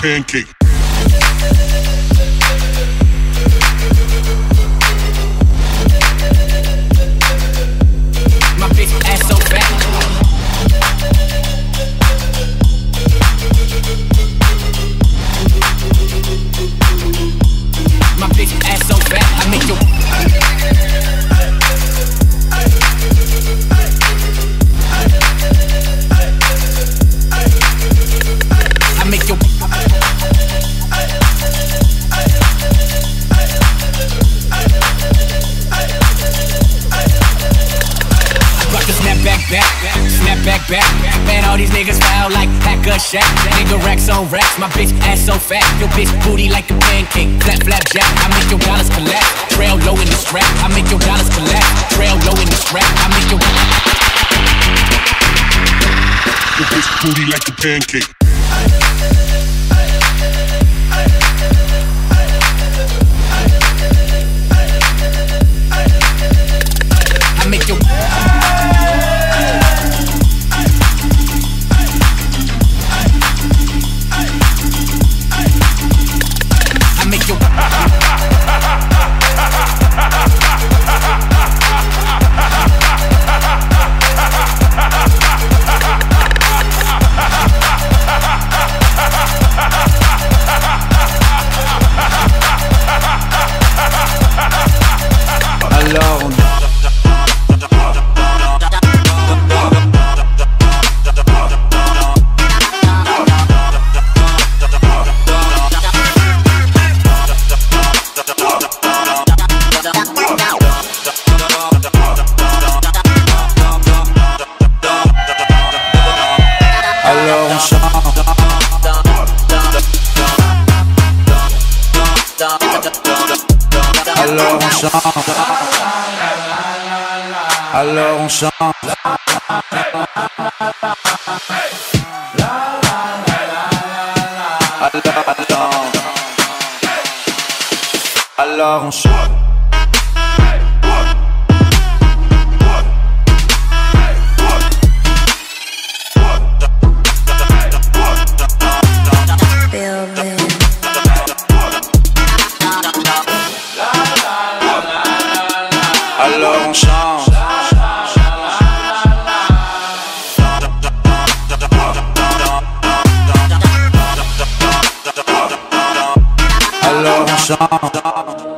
pancake. Back. Man, all these niggas foul like hacker shack. Nigga racks on racks, my bitch ass so fat. Your bitch booty like a pancake, flap, flap, jack. I make your dollars collapse, trail low in the strap. I make your dollars collapse, trail low in the strap. I make your Your bitch booty like a pancake. Alors on chante. Alors, alors on chante Chante